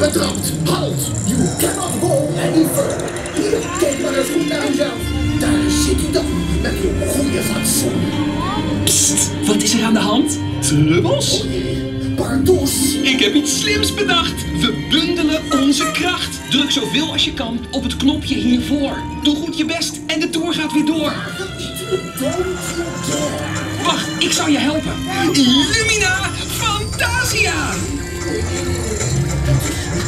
betrapt. Halt! You cannot go any further. Hier, kijk maar eens goed naar uzelf. Daar zit u dan, met uw goede fatsoen. Psst, wat is er aan de hand? Trubbels? O jee, Pardoes. Ik heb iets slims bedacht. We bundelen onze kracht. Druk zoveel als je kan op het knopje hiervoor. Doe goed je best en de tour gaat weer door. Wacht, ik zal je helpen. Illumina Fantasia!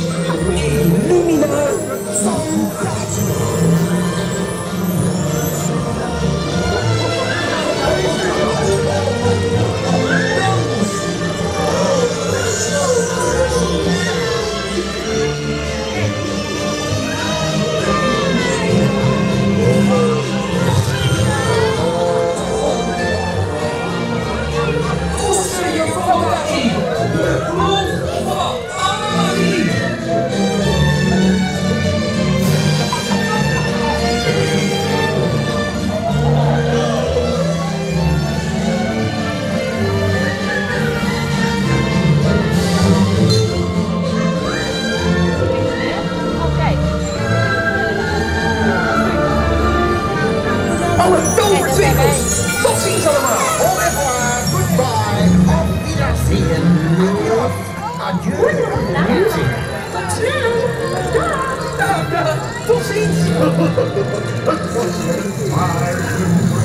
Christ. Oh, my